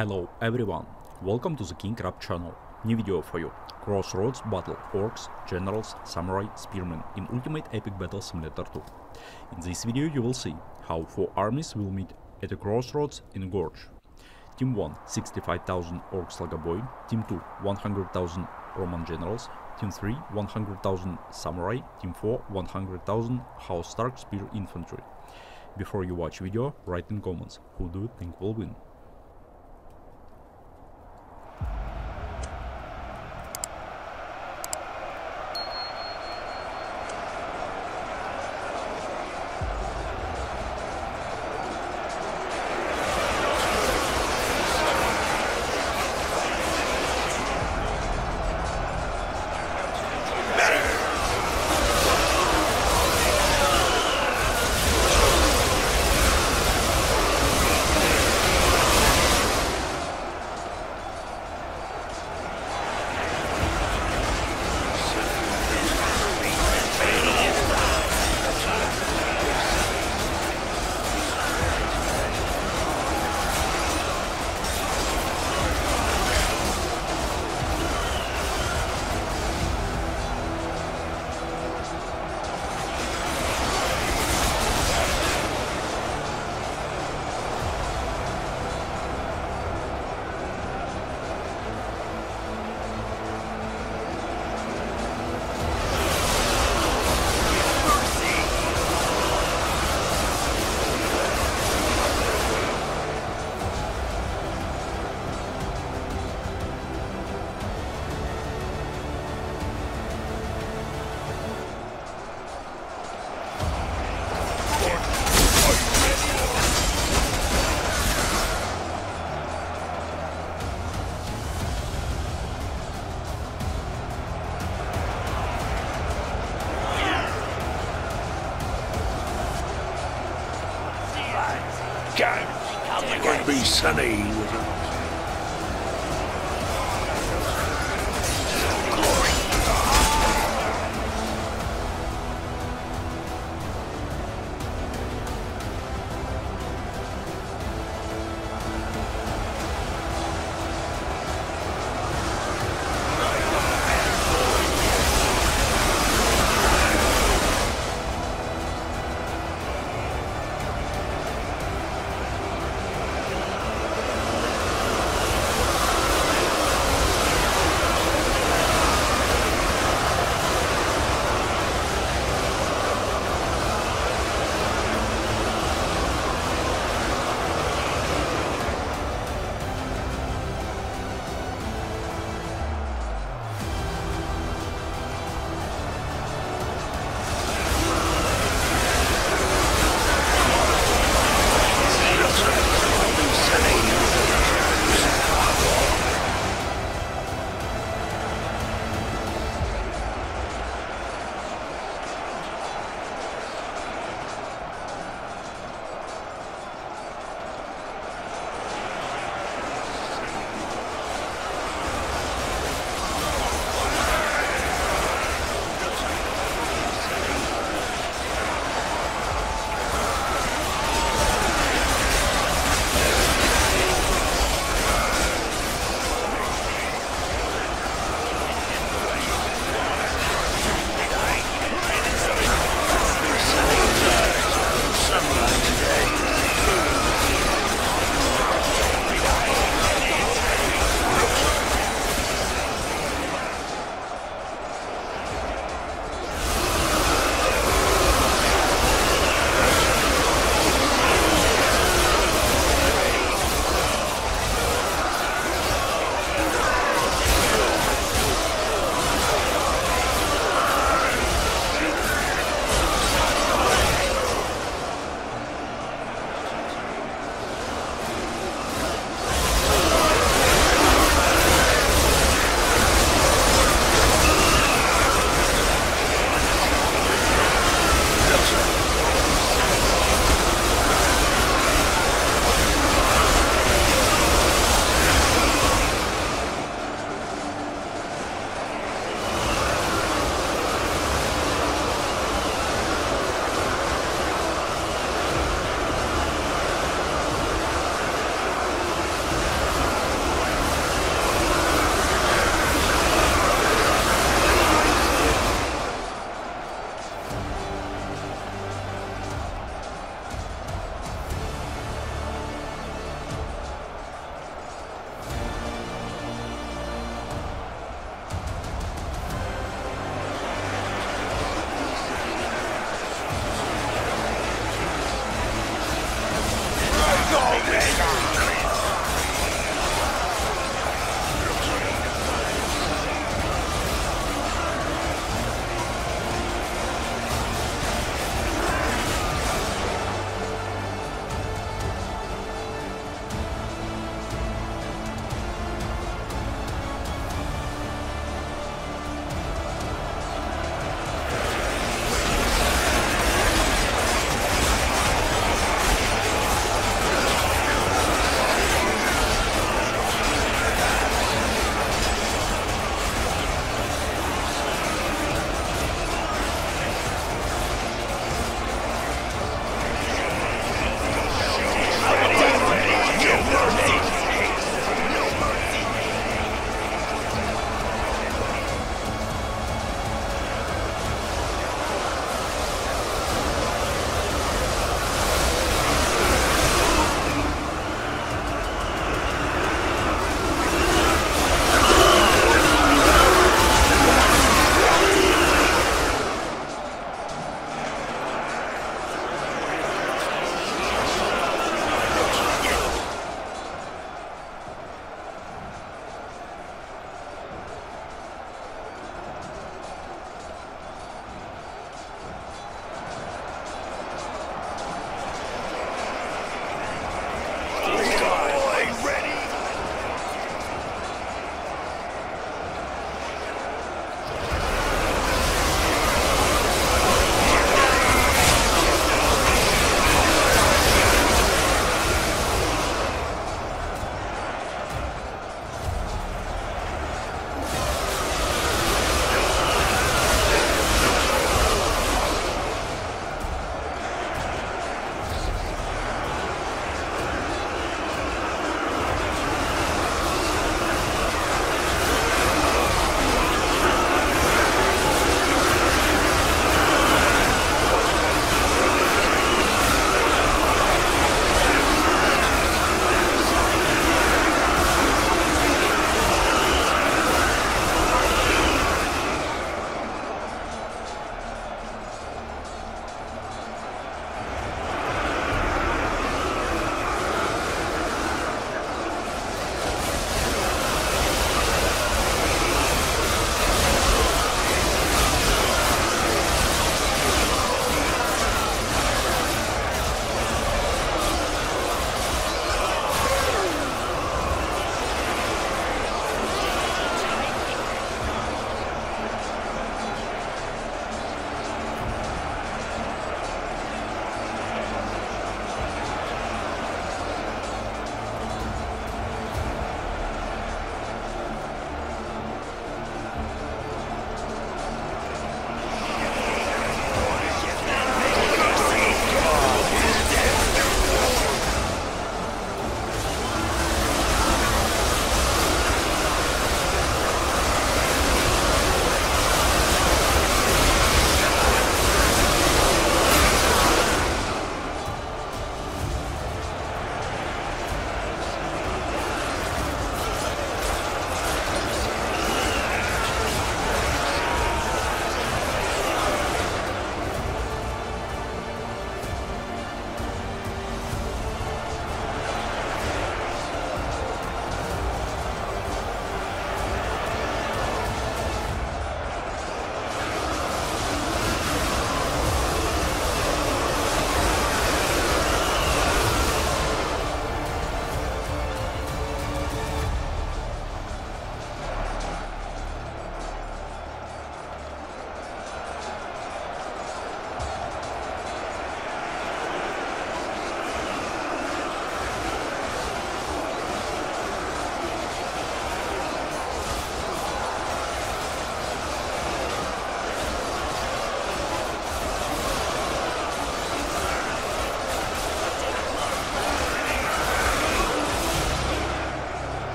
Hello everyone, welcome to the King Crab channel. New video for you. Crossroads battle orcs, generals, samurai, spearmen in Ultimate Epic Battle Simulator 2. In this video you will see how four armies will meet at a crossroads in Gorge. Team 1 65,000 orc Slugga Boy, Team 2 100,000 Roman generals, Team 3 100,000 samurai, Team 4 100,000 House Stark spear infantry. Before you watch video, write in comments who do you think will win. Won't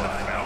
Right.